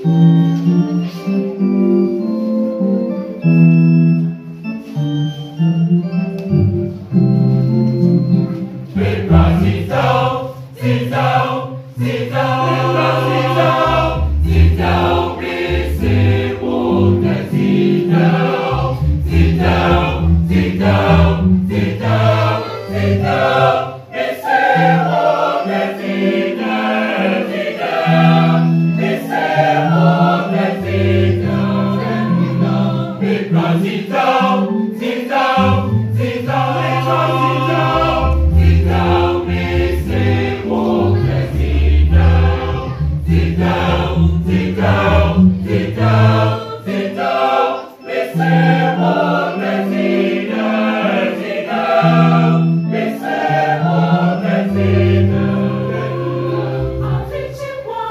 飞过西洲，西洲，西洲，飞过西洲，西洲，比翼共结情缘。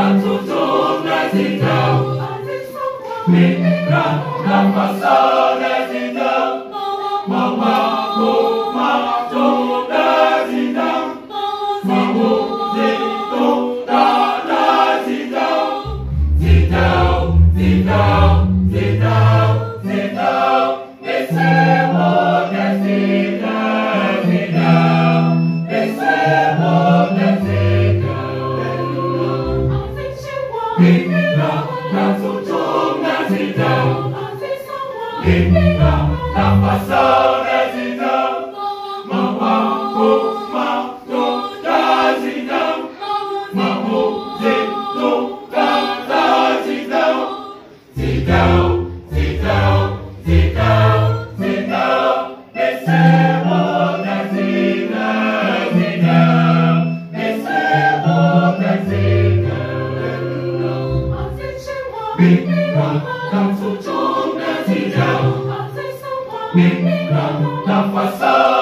Anzuzo Brazil now. Mitra Namasare. Big Bang, come to. Tafasau,